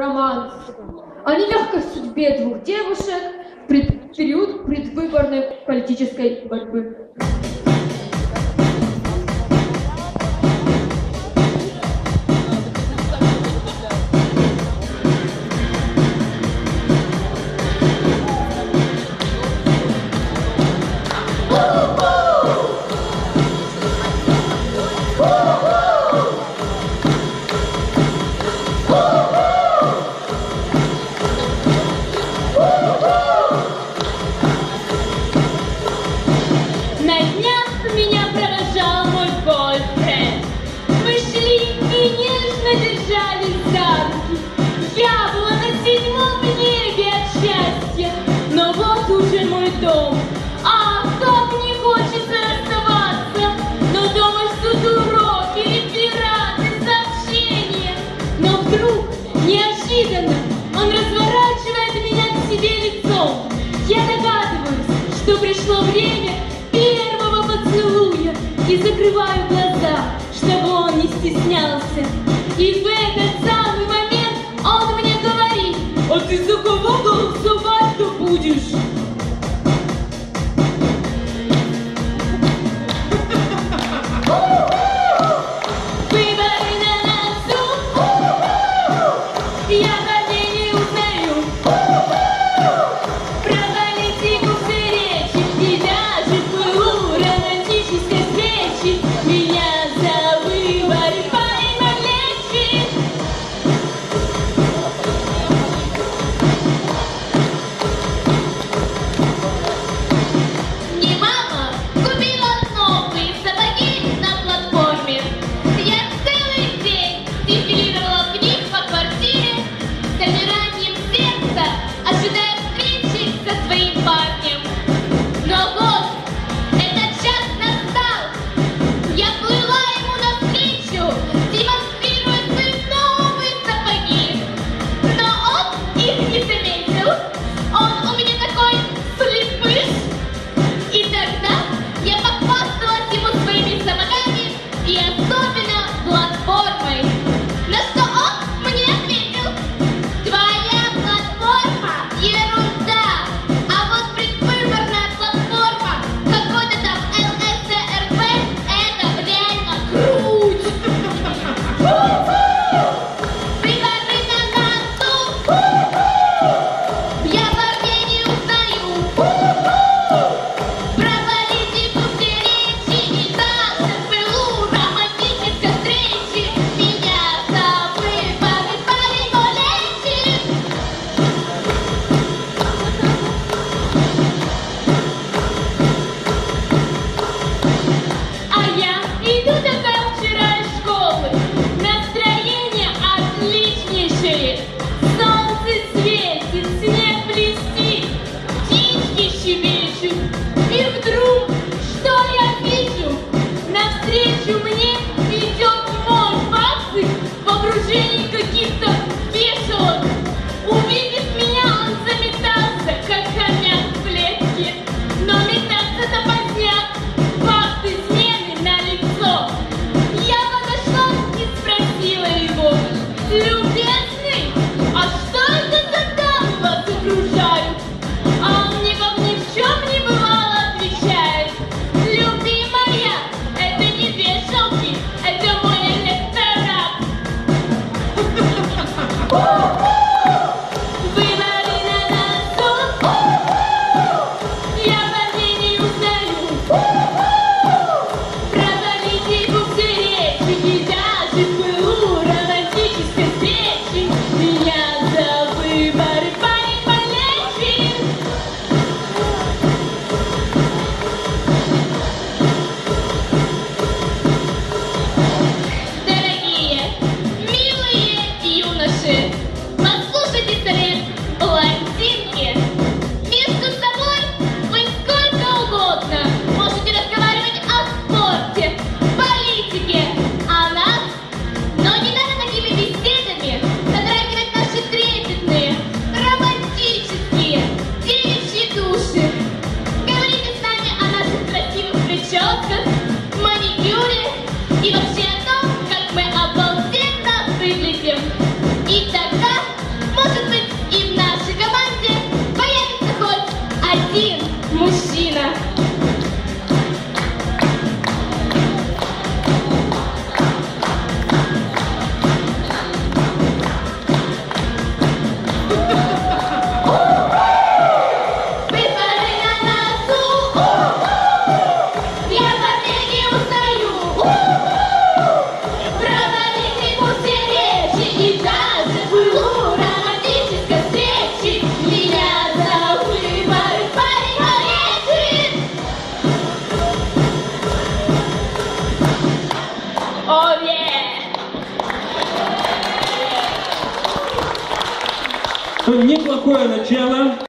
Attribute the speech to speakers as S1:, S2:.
S1: роман о нелегкой судьбе двух девушек в период предвыборной политической борьбы.
S2: И закрываю глаза, чтобы он не стеснялся. И minute. один мужчина. Aquila, the chairman.